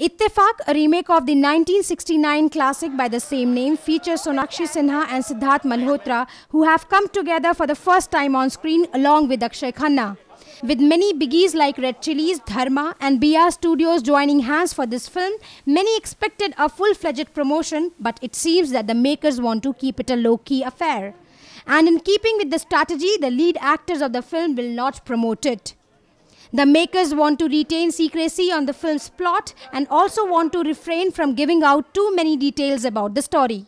Ittefaq, a remake of the 1969 classic by the same name, features Sonakshi Sinha and Sidharth Malhotra, who have come together for the first time on screen along with Akshaye Khanna. With many biggies like Red Chillies, Dharma, and BR Studios joining hands for this film, many expected a full fledged promotion, but it seems that the makers want to keep it a low key affair. And in keeping with the strategy, the lead actors of the film will not promote it. The makers want to retain secrecy on the film's plot and also want to refrain from giving out too many details about the story.